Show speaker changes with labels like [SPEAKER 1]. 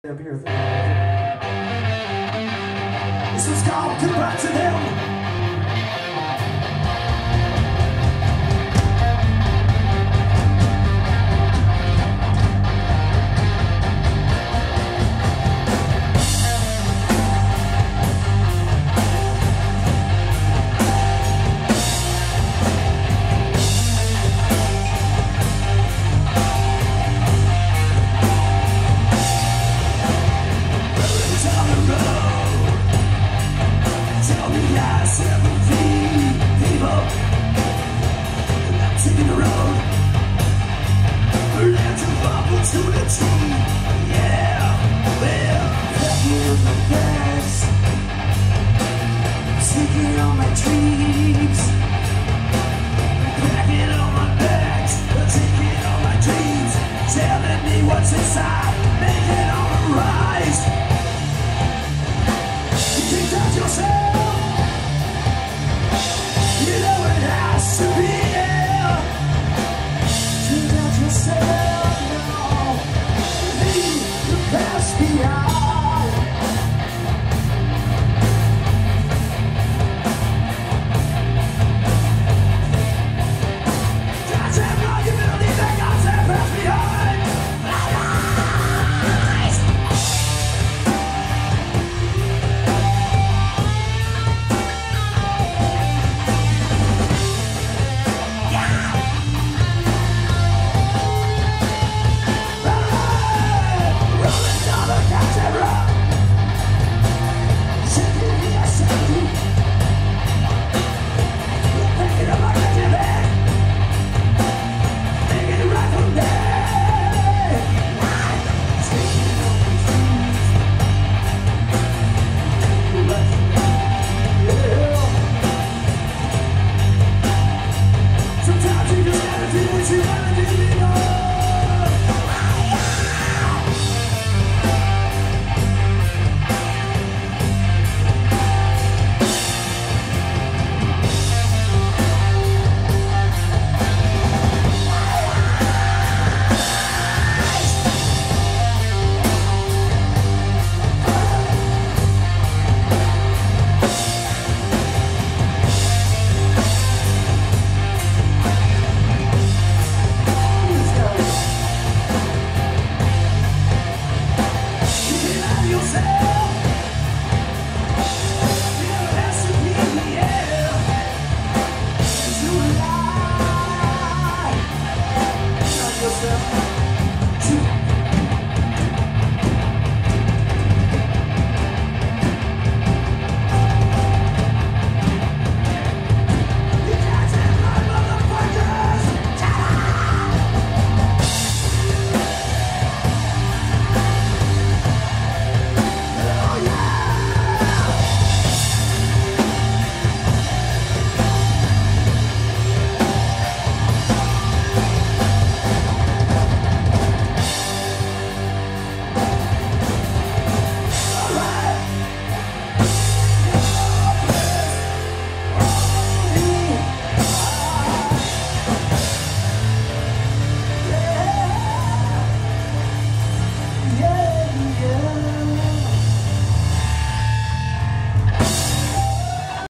[SPEAKER 1] This one's called Goodbye to Them. Taking all my dreams my Taking all my dreams Telling me what's inside Making the rise You can't doubt yourself.